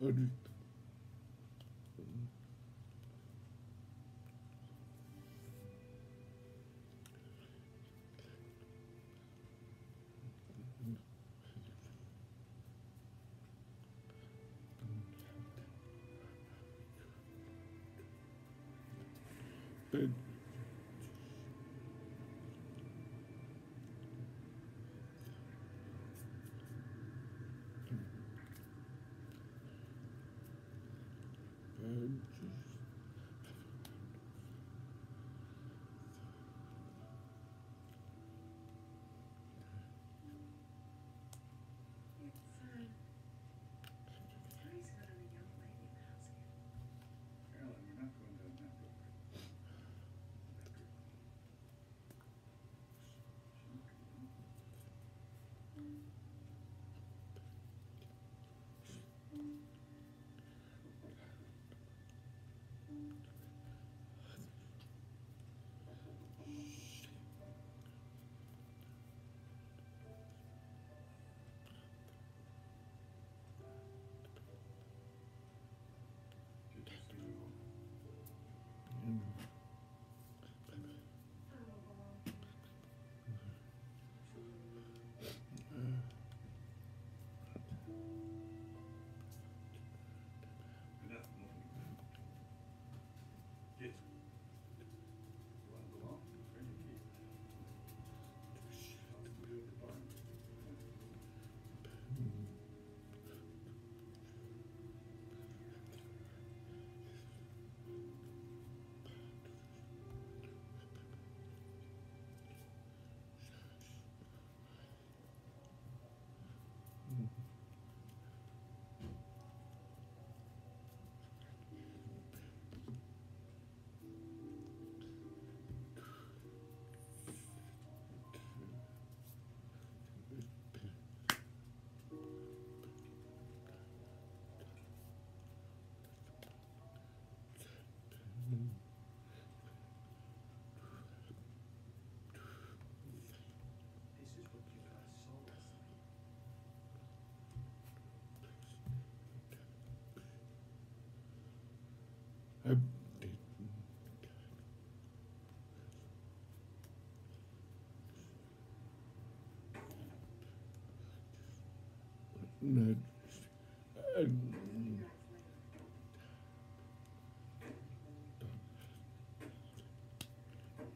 en lutte.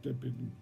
Deputy.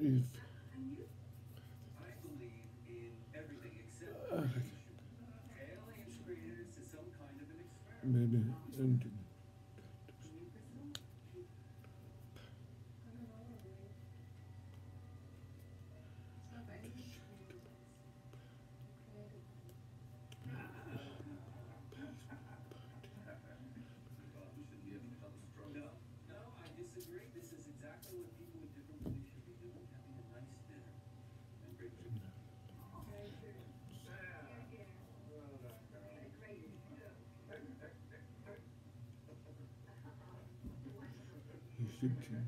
if maybe. And future.